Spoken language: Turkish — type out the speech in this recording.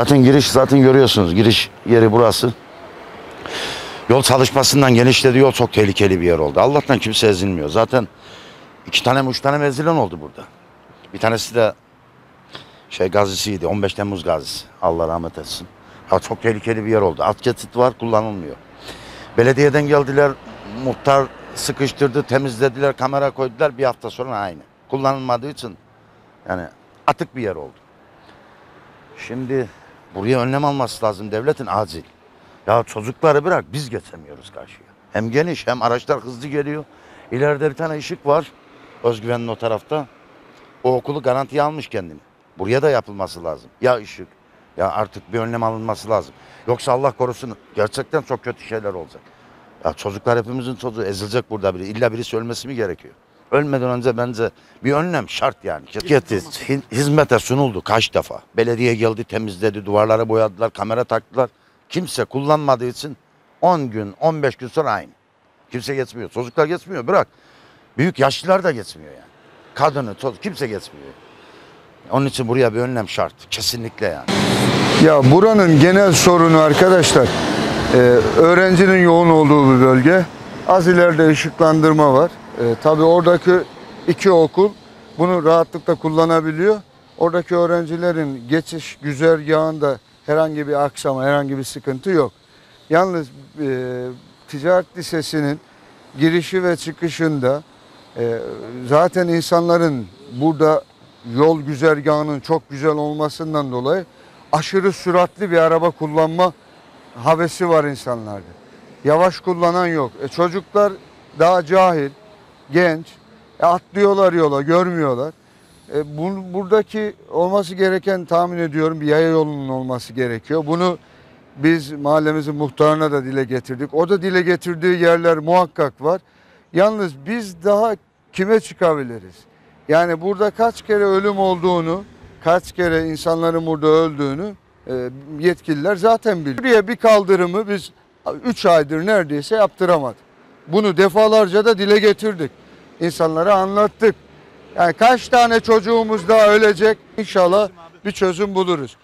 Zaten giriş zaten görüyorsunuz. Giriş yeri burası. Yol çalışmasından genişledi. Yol çok tehlikeli bir yer oldu. Allah'tan kimse ezilmiyor. Zaten iki tane üç tane ezilen oldu burada. Bir tanesi de şey gazisiydi. 15 Temmuz gazisi. Allah rahmet etsin. Ha, çok tehlikeli bir yer oldu. Alt geçit var kullanılmıyor. Belediyeden geldiler. Muhtar sıkıştırdı, temizlediler, kamera koydular. Bir hafta sonra aynı. Kullanılmadığı için yani atık bir yer oldu. Şimdi buraya önlem alması lazım devletin acil. Ya çocukları bırak biz geçemiyoruz karşıya. Hem geniş hem araçlar hızlı geliyor. İleride bir tane ışık var. Özgüven'in o tarafta. O okulu garantiye almış kendini. Buraya da yapılması lazım. Ya ışık ya artık bir önlem alınması lazım. Yoksa Allah korusun gerçekten çok kötü şeyler olacak. Ya çocuklar hepimizin çocuğu ezilecek burada biri. İlla birisi ölmesi mi gerekiyor? Ölmeden önce bence bir önlem şart yani. Şirketi hi- hizmete sunuldu kaç defa. Belediye geldi temizledi, duvarları boyadılar, kamera taktılar. Kimse kullanmadığı için 10 gün, 15 gün sonra aynı. Kimse geçmiyor. Çocuklar geçmiyor bırak. Büyük yaşlılar da geçmiyor yani. Kadını, çocuk kimse geçmiyor. Onun için buraya bir önlem şart. Kesinlikle yani. Ya buranın genel sorunu arkadaşlar e, öğrencinin yoğun olduğu bir bölge. Az ileride ışıklandırma var. E, tabii oradaki iki okul bunu rahatlıkla kullanabiliyor. Oradaki öğrencilerin geçiş güzergahında herhangi bir aksama, herhangi bir sıkıntı yok. Yalnız e, ticaret lisesinin girişi ve çıkışında e, zaten insanların burada yol güzergahının çok güzel olmasından dolayı aşırı süratli bir araba kullanma havesi var insanlarda. Yavaş kullanan yok. E, çocuklar daha cahil, genç. E, atlıyorlar yola, görmüyorlar. E, bu, buradaki olması gereken tahmin ediyorum bir yaya yolunun olması gerekiyor. Bunu biz mahallemizin muhtarına da dile getirdik. O da dile getirdiği yerler muhakkak var. Yalnız biz daha kime çıkabiliriz? Yani burada kaç kere ölüm olduğunu, kaç kere insanların burada öldüğünü e, yetkililer zaten biliyor. Buraya bir kaldırımı biz 3 aydır neredeyse yaptıramadık. Bunu defalarca da dile getirdik. İnsanlara anlattık. Yani kaç tane çocuğumuz daha ölecek? İnşallah bir çözüm buluruz.